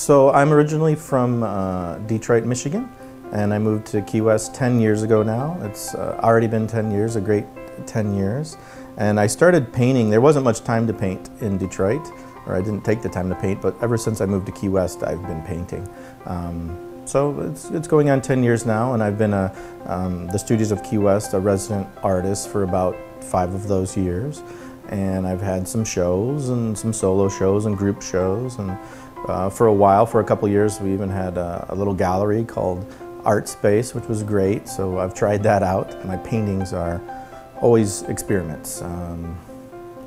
So I'm originally from uh, Detroit, Michigan, and I moved to Key West 10 years ago now. It's uh, already been 10 years, a great 10 years. And I started painting, there wasn't much time to paint in Detroit, or I didn't take the time to paint, but ever since I moved to Key West, I've been painting. Um, so it's, it's going on 10 years now, and I've been a, um, the Studios of Key West, a resident artist for about five of those years. And I've had some shows and some solo shows and group shows. And uh, for a while, for a couple years, we even had a, a, little gallery called Art Space, which was great. So I've tried that out. My paintings are always experiments. Um,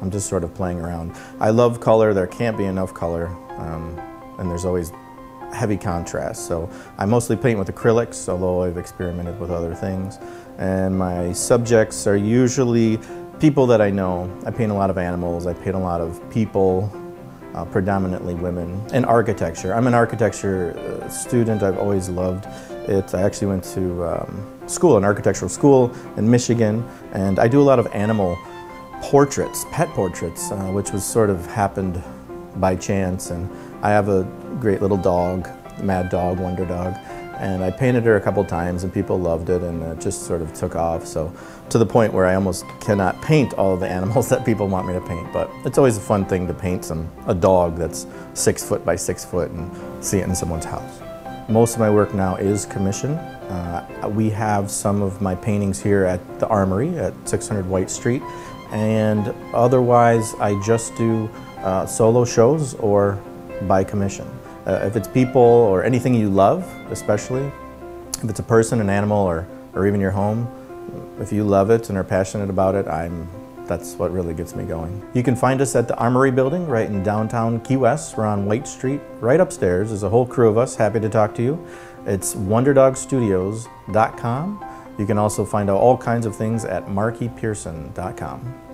I'm just sort of playing around. I love color. There can't be enough color. Um, and there's always heavy contrast. So I mostly paint with acrylics, although I've experimented with other things. And my subjects are usually people that I know. I paint a lot of animals. I paint a lot of people, uh, predominantly women, and architecture. I'm an architecture uh, student. I've always loved it. I actually went to um, school, an architectural school in Michigan, and I do a lot of animal portraits, pet portraits, uh, which was sort of happened by chance. And I have a great little dog, Mad Dog, Wonder Dog, and I painted her a couple times and people loved it and it just sort of took off. So to the point where I almost cannot paint all the animals that people want me to paint. But it's always a fun thing to paint some a dog that's six foot by six foot and see it in someone's house. Most of my work now is commission. Uh, we have some of my paintings here at the Armory at 600 White Street and otherwise I just do uh, solo shows or by commission. Uh, if it's people or anything you love, especially, if it's a person, an animal, or, or even your home, if you love it and are passionate about it, I'm, that's what really gets me going. You can find us at the Armory Building right in downtown Key West. We're on White Street. Right upstairs There's a whole crew of us happy to talk to you. It's wonderdogstudios.com. You can also find out all kinds of things at markypierson.com.